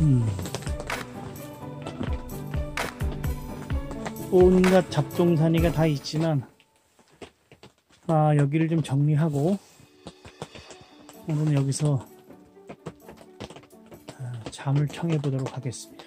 음. 온갖 잡동사니가 다 있지만 아 여기를 좀 정리하고 오늘은 여기서 아, 잠을 청해 보도록 하겠습니다.